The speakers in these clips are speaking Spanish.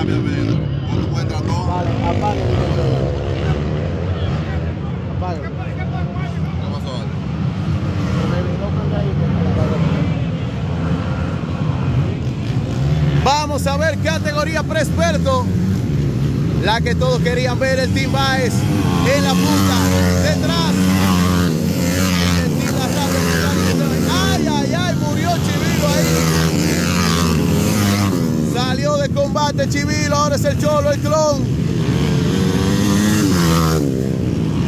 Vale, apague el. Apague. Vamos a ver categoría preexperto. La que todos querían ver, el Team Baez en la punta, detrás. El Team Ay, ay, ay, murió Chivilo ahí. Combate Chivilo, ahora es el Cholo, el clon.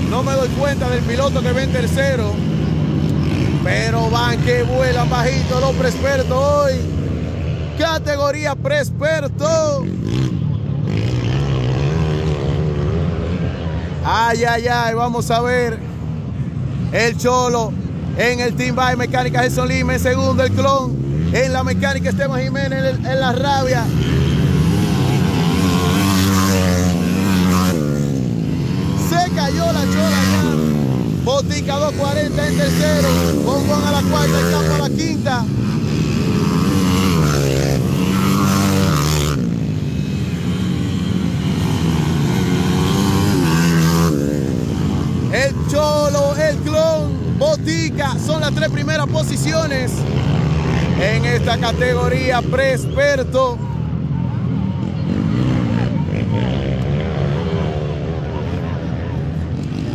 No me doy cuenta del piloto que ve en tercero. Pero van que vuelan bajito los preexpertos hoy. Categoría preexperto. Ay, ay, ay, vamos a ver. El Cholo en el Team By Mecánica Gerson Lima en segundo, el clon en la mecánica Esteban Jiménez en la rabia. Se cayó la chola ya. Botica 240 en tercero. Bombón a la cuarta, el campo a la quinta. El Cholo, el Clon, Botica son las tres primeras posiciones en esta categoría preexperto.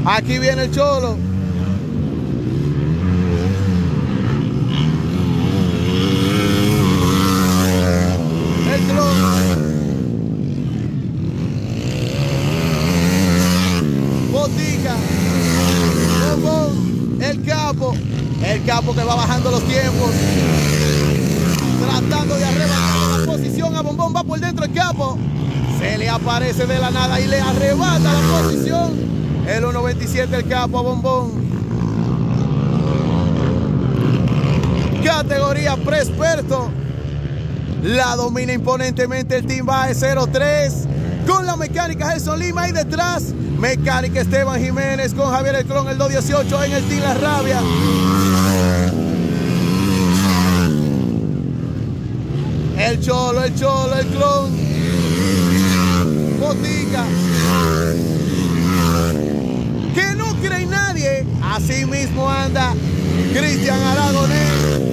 Aquí viene el Cholo. El Clon. Bombón, el capo, el capo que va bajando los tiempos, tratando de arrebatar la posición a Bombón, va por dentro el capo, se le aparece de la nada y le arrebata la posición, el 1.27 el capo a Bombón. Categoría preexperto, la domina imponentemente el Team Bae 03 con la mecánica Gerson Lima y detrás mecánica Esteban Jiménez con Javier El Clon el 218 en el Team La Rabia. El Cholo, el Cholo, el Clon. Botica. Que no cree nadie. Así mismo anda Cristian Aragonés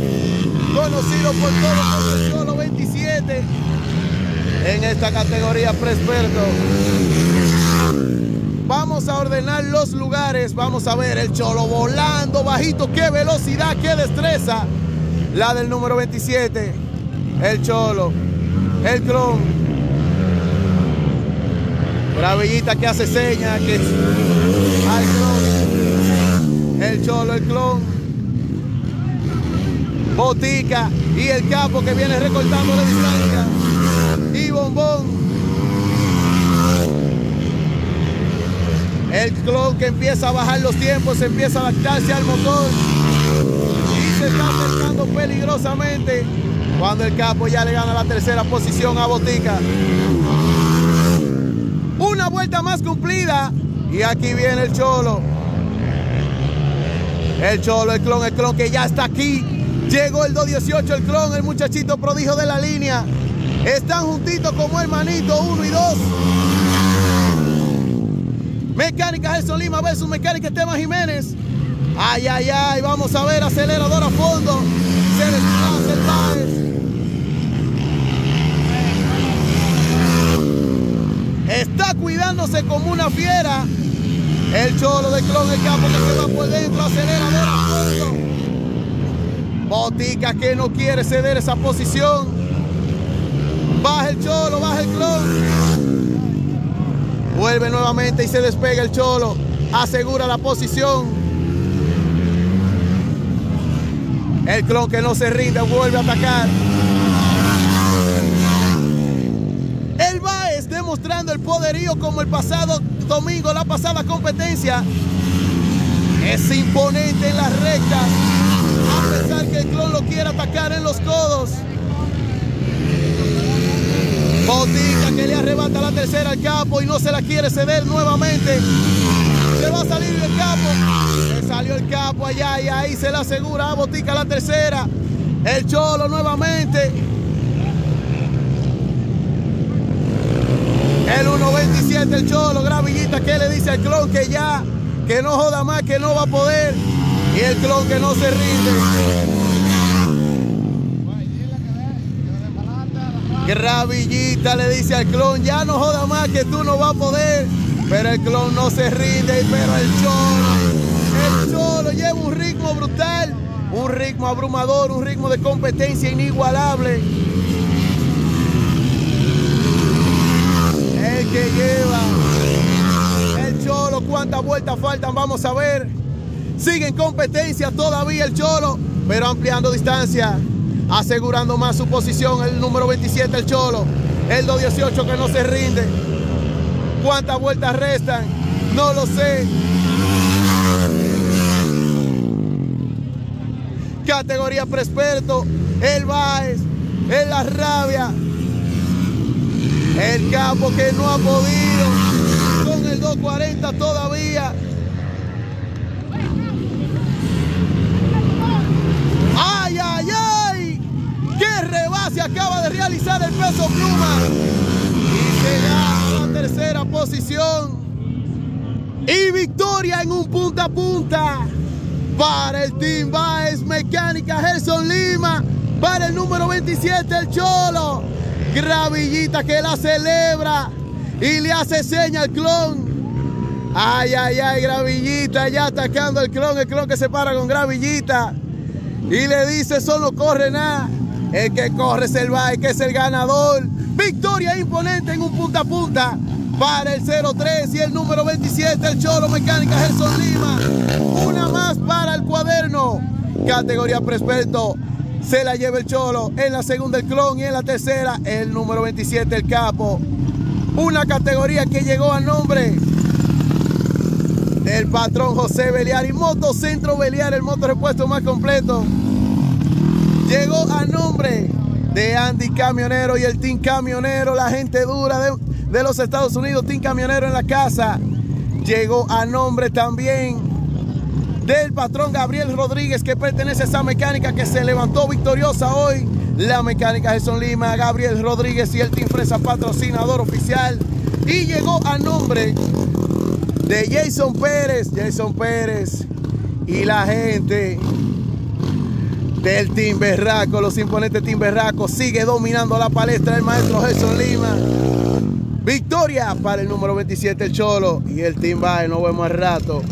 conocido por todos como el Cholo 27 en esta categoría preexperto. Vamos a ordenar los lugares, vamos a ver el Cholo volando bajito, qué velocidad, qué destreza. La del número 27, el Cholo, el Clon. Bravillita que hace señas, que al Clon, el Cholo, el Clon. Botica y el capo que viene recortando la distancia. Y Bombón. El que empieza a bajar los tiempos, empieza a adaptarse al motor. Y se está acercando peligrosamente cuando el capo ya le gana la tercera posición a Botica. Una vuelta más cumplida. Y aquí viene el Cholo. El Cholo, el clon, el clon que ya está aquí. Llegó el 218, el clon, el muchachito prodigio de la línea. Están juntitos como hermanito, uno y dos. Mecánica Gerson Lima versus Mecánica Esteban Jiménez. Ay, ay, ay, vamos a ver, acelerador a fondo. Se les pasa el. Está cuidándose como una fiera. El cholo de clon, el capo que se va por dentro, acelerador a fondo. Botica que no quiere ceder esa posición. Baja el cholo, baja el clon. Vuelve nuevamente y se despega el cholo. Asegura la posición. El clon que no se rinde vuelve a atacar. El Baez demostrando el poderío como el pasado domingo, la pasada competencia. Es imponente en las rectas. A pesar que el clon lo quiere atacar en los codos. Botica que le arrebata la tercera al capo y no se la quiere ceder nuevamente. Se va a salir el capo. Se salió el capo allá y ahí se la asegura a Botica la tercera. El Cholo nuevamente. El 1.27, el Cholo, Gravillita, que le dice al clon que ya, que no joda más, que no va a poder. Y el clon que no se rinde. Gravillita le dice al clon, ya no joda más, que tú no vas a poder. Pero el clon no se rinde, pero el Cholo, el Cholo lleva un ritmo brutal, un ritmo abrumador, un ritmo de competencia inigualable. El que lleva el Cholo, cuántas vueltas faltan, vamos a ver. Sigue en competencia todavía el Cholo, pero ampliando distancia, asegurando más su posición. El número 27, el Cholo. El 218 que no se rinde. ¿Cuántas vueltas restan? No lo sé. Categoría Presperto, el Baez, el La Rabia, el Capo que no ha podido, con el 240 todavía. ¡Ay, ay, ay! ¡Qué rebase realizar el peso pluma! Y gana la tercera posición. Y victoria en un punta a punta para el Team Baez Mecánica Gerson Lima. Para el número 27, el Cholo. Gravillita que la celebra y le hace seña al clon. Ay, ay, ay, Gravillita ya atacando al clon. El clon que se para con Gravillita y le dice solo corre nada. El que corre es el Baez, que es el ganador. Victoria imponente en un punta a punta para el 03 y el número 27, el Cholo Mecánica Gerson Lima. Una más para el cuaderno. Categoría Presperto. Se la lleva el Cholo. En la segunda el clon y en la tercera el número 27, el Capo. Una categoría que llegó a nombre del patrón José Beliar y Motocentro Beliar, el motor repuesto más completo. Llegó a nombre de Andy Camionero y el Team Camionero, la gente dura de, de los Estados Unidos, Team Camionero en la casa. Llegó a nombre también del patrón Gabriel Rodríguez que pertenece a esa mecánica que se levantó victoriosa hoy. La mecánica Gerson Lima, Gabriel Rodríguez y el Team Fresa patrocinador oficial. Y llegó a nombre de Jason Pérez, Jason Pérez y la gente del Team Berraco, los imponentes Team Berraco, sigue dominando la palestra el maestro Gerson Lima. Victoria para el número 27, el Cholo, y el Team Bae, nos vemos al rato.